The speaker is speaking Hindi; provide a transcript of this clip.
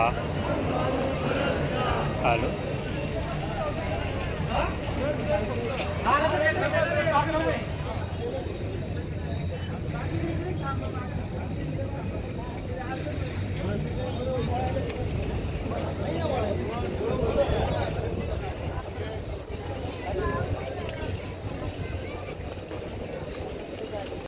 हाँ हेलो